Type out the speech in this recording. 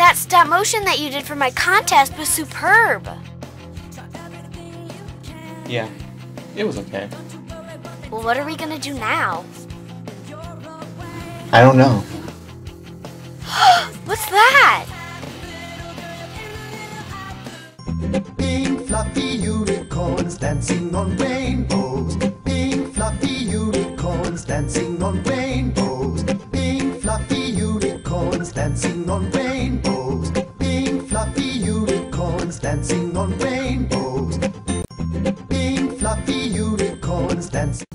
that stop motion that you did for my contest was superb. Yeah, it was okay. Well, what are we gonna do now? I don't know. What's that? Pink fluffy unicorns dancing on rainbows. Pink fluffy unicorns dancing on rainbows dancing on rainbows, pink fluffy unicorns dancing on rainbows, pink fluffy unicorns dancing.